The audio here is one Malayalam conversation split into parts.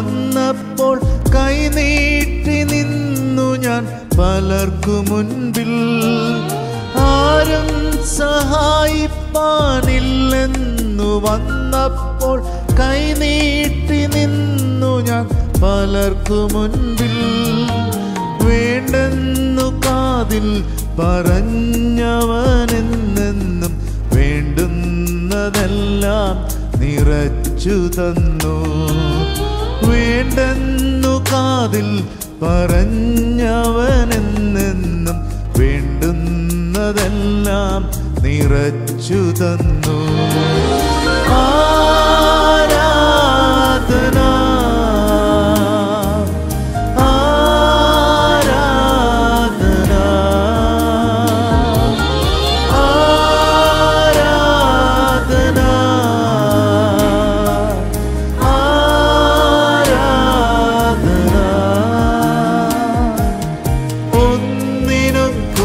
വന്നപ്പോൾ കൈനീട്ടി നിന്നു ഞാൻ പലർക്കു മുൻപിൽ. ആരും സഹായിപ്പാനില്ലെന്നു വന്നപ്പോൾ കൈനീട്ടി നിന്നു ഞാൻ പലർക്കു മുൻപിൽ. വേണ്ടെന്നു കാതിൽ പറഞ്ഞവനെന്നെന്നും വേണ്ടുന്നതെല്ലാം നിറച്ചു തന്നു. വേണ്ടെന്നു കാതിൽ പറഞ്ഞവനെന്നെന്നും വേണ്ടുന്നതെല്ലാം നിറച്ചു തന്നു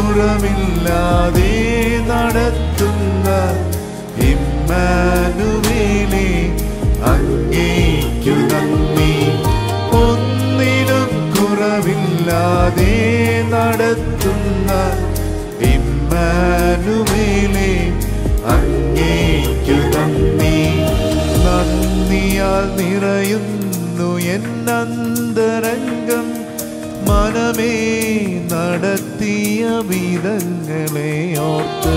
കുറവില്ലാതെ നടത്തുന്ന ഇമ്മാനുവേലേ അങ്ങേക്കു നന്ദി. ഒന്നിനും കുറവില്ലാതെ നടത്തുന്ന ഇമ്മാനുവേലേ അങ്ങേക്കു നന്ദി. നന്ദിയാൽ നിറയുന്നു എന്നന്തരംഗം മനമേ നടത്തിയ വിധങ്ങളെ ഓർത്ത്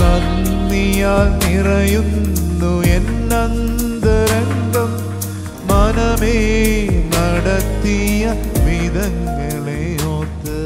നന്ദിയാൽ നിറയുന്നു എന്നന്തരംഗം മനമേ നടത്തിയ വിധങ്ങളെ ഓർത്ത്